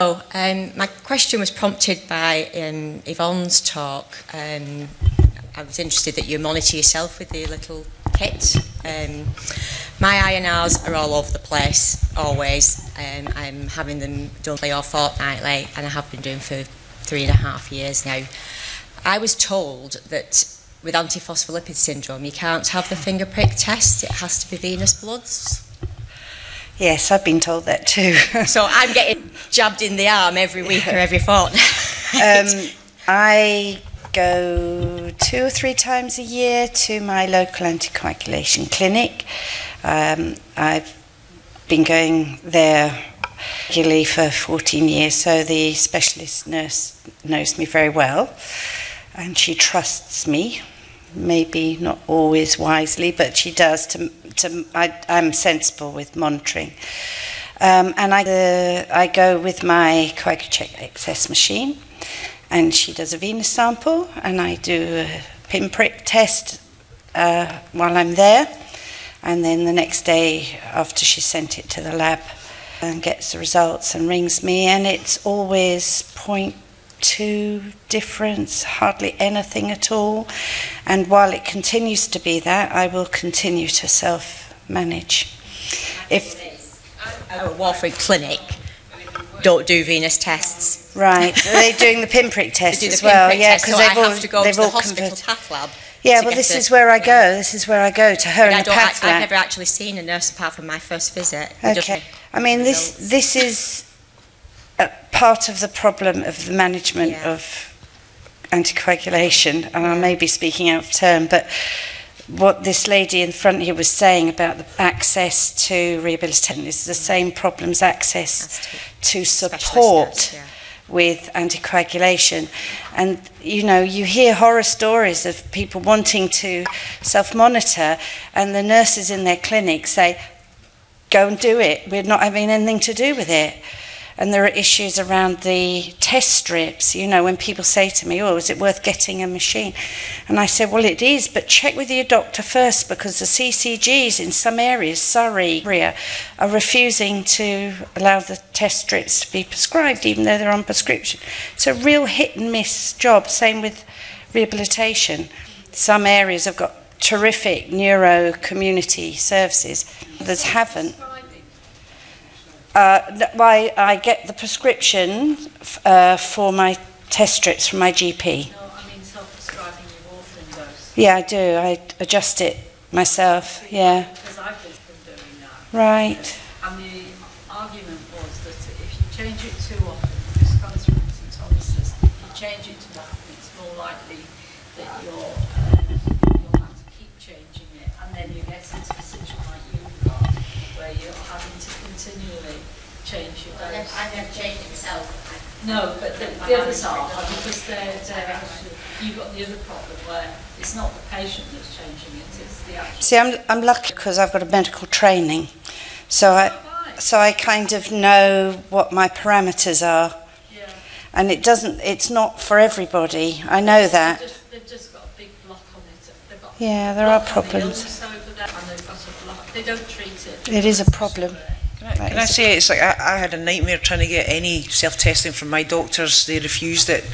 Oh, um, my question was prompted by um, Yvonne's talk. Um, I was interested that you monitor yourself with the little kit. Um, my INRs are all over the place, always. Um, I'm having them done or fortnightly, and I have been doing for three and a half years now. I was told that with antiphospholipid syndrome, you can't have the finger prick test, it has to be venous bloods. Yes, I've been told that too. so I'm getting jabbed in the arm every week or every fortnight. um, I go two or three times a year to my local anticoagulation clinic. Um, I've been going there regularly for 14 years, so the specialist nurse knows me very well and she trusts me. Maybe not always wisely, but she does to to, I, I'm sensible with monitoring. Um, and I, uh, I go with my CoaguChek XS machine, and she does a venous sample, and I do a pinprick test uh, while I'm there. And then the next day, after she sent it to the lab, and gets the results and rings me, and it's always point two difference, hardly anything at all. And while it continues to be that, I will continue to self manage. If our Walford clinic don't do venous tests. Right, are they doing the pinprick test as well? yeah, because so they've I all, have to go to the hospital converted. path lab. Yeah, well, this is where I go. This is where I go to her in the path I, lab. I've never actually seen a nurse apart from my first visit. Okay. I mean, this this is part of the problem of the management yeah. of anticoagulation, and I may be speaking out of turn, but what this lady in front here was saying about the access to rehabilitation is the mm. same problems access to support yeah. with anticoagulation. And, you know, you hear horror stories of people wanting to self-monitor and the nurses in their clinic say, go and do it. We're not having anything to do with it. and there are issues around the test strips. You know, when people say to me, oh, is it worth getting a machine? And I said, well, it is, but check with your doctor first because the CCGs in some areas, Surrey are refusing to allow the test strips to be prescribed, even though they're on prescription. It's a real hit and miss job. Same with rehabilitation. Some areas have got terrific neuro community services. Others haven't. Uh, I, I get the prescription uh, for my test strips from my GP. No, I mean self-prescribing your warfarin dose. Yeah, I do. I adjust it myself. Yeah. Because I've just been doing that. Right. And the argument was that if you change it too often, this comes from St Thomas's, if you change it too often, it's more likely that you're, uh, continually change your dose. I've never changed it myself. No, but the, the others are, because they're, they're actually, you've got the other problem where it's not the patient that's changing it, it's the actual... See, I'm, I'm lucky because I've got a medical training. So I, oh, so I kind of know what my parameters are. Yeah. And it doesn't, it's not for everybody. I know that. They've just, they've just got a big block on it. They've got yeah, there are problems. They don't treat it. It is a problem. Can I, can I say it's like I, I had a nightmare trying to get any self-testing from my doctors. They refused it,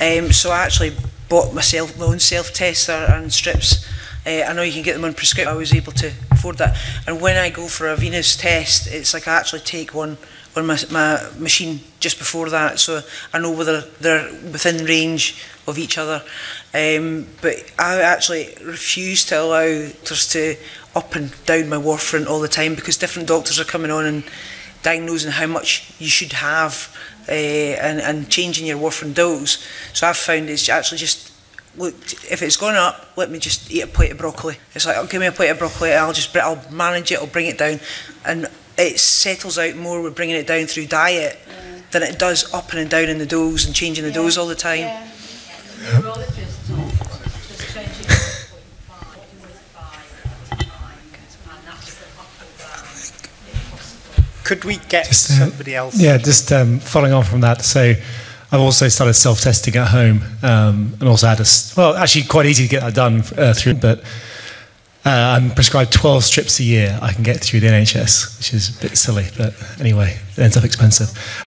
um, so I actually bought myself my own self-tester and strips. Uh, I know you can get them on prescription. I was able to afford that. And when I go for a venous test, it's like I actually take one on my, my machine just before that, so I know whether they're within range of each other. Um, but I actually refuse to allow doctors to up and down my warfarin all the time because different doctors are coming on and diagnosing how much you should have uh, and, and changing your warfarin dose. So I've found it's actually just look if it's gone up, let me just eat a plate of broccoli. It's like, oh, give me a plate of broccoli, I'll just I'll manage it, I'll bring it down, and it settles out more with bringing it down through diet yeah. than it does up and down in the dose and changing the yeah. dose all the time. Yeah. Could we get just, uh, somebody else? Yeah, just um, following on from that. So I've also started self-testing at home um, and also had a, well, actually quite easy to get that done uh, through, but uh, I'm prescribed 12 strips a year I can get through the NHS, which is a bit silly, but anyway, it ends up expensive.